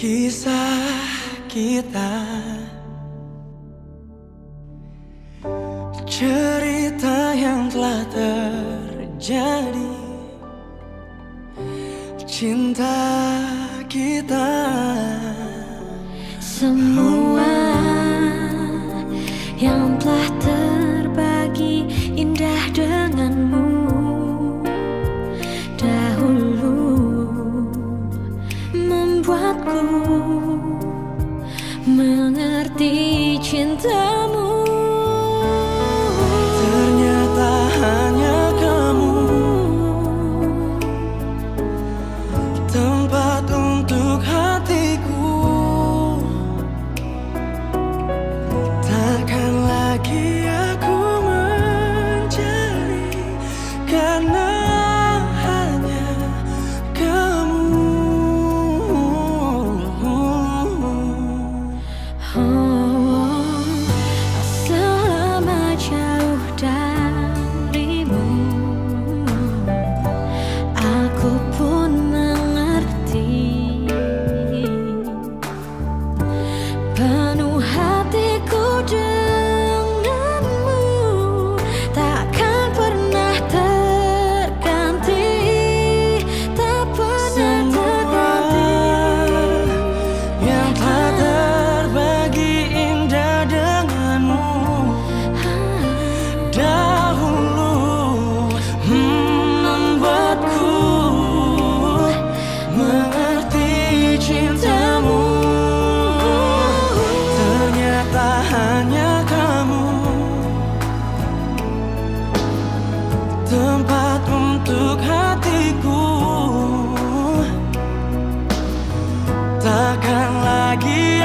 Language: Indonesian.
Kisah kita. Cerita yang telah terjadi. Cinta kita. Semua down hanya kamu Tempat untuk hatiku. Takkan lagi